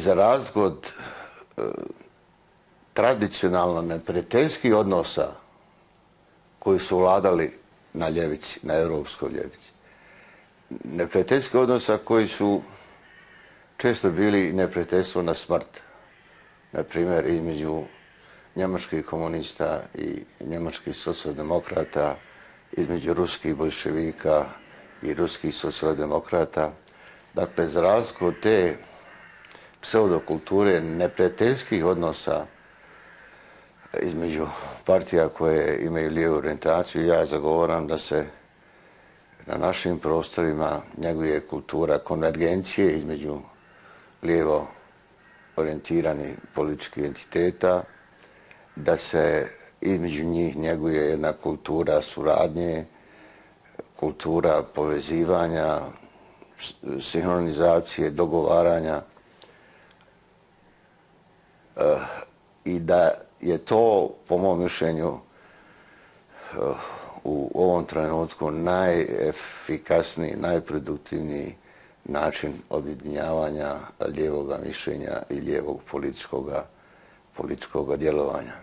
Za razliku od e, tradicionalno neprijateljskih odnosa koji su vladali na ljevici, na europskoj ljevici, neprijateljskih odnosa koji su često bili neprijateljstvo na smrt, na primjer između njemačkih komunista i njemačkih socijaldemokrata, između ruskih bolševika i ruskih socijaldemokrata. Dakle, za razliku od te pseudokulture neprijateljskih odnosa između partija koje imaju lijevu orientaciju, ja zagovoram da se na našim prostorima njeguje kultura konvergencije između lijevo orijentirani političkih entiteta, da se između njih njeguje jedna kultura suradnje, kultura povezivanja, sinhronizacije, dogovaranja i da je to, po mom mišljenju, u ovom trenutku najefikasniji, najproduktivniji način objedinjavanja lijevog mišljenja i lijevog političkog djelovanja.